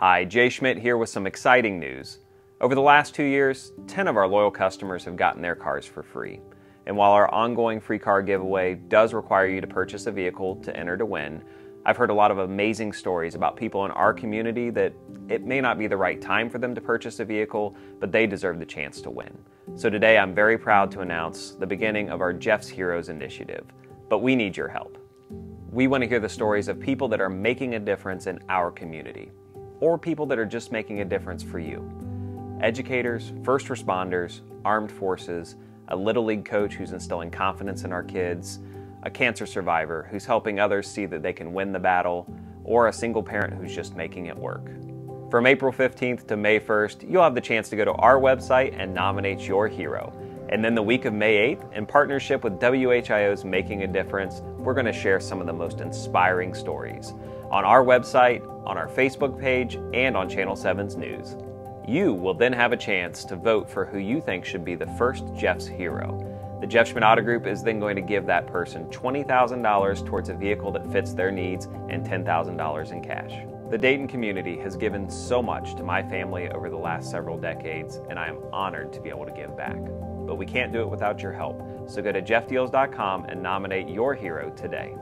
Hi, Jay Schmitt here with some exciting news. Over the last two years, 10 of our loyal customers have gotten their cars for free. And while our ongoing free car giveaway does require you to purchase a vehicle to enter to win, I've heard a lot of amazing stories about people in our community that it may not be the right time for them to purchase a vehicle, but they deserve the chance to win. So today I'm very proud to announce the beginning of our Jeff's Heroes initiative. But we need your help. We want to hear the stories of people that are making a difference in our community, or people that are just making a difference for you. Educators, first responders, armed forces, a Little League coach who's instilling confidence in our kids, a cancer survivor who's helping others see that they can win the battle, or a single parent who's just making it work. From April 15th to May 1st, you'll have the chance to go to our website and nominate your hero. And then the week of May 8th, in partnership with WHIO's Making a Difference, we're going to share some of the most inspiring stories on our website, on our Facebook page, and on Channel 7's news. You will then have a chance to vote for who you think should be the first Jeff's hero. The Jeff Schmitt Auto Group is then going to give that person $20,000 towards a vehicle that fits their needs and $10,000 in cash. The Dayton community has given so much to my family over the last several decades, and I am honored to be able to give back but we can't do it without your help. So go to jeffdeals.com and nominate your hero today.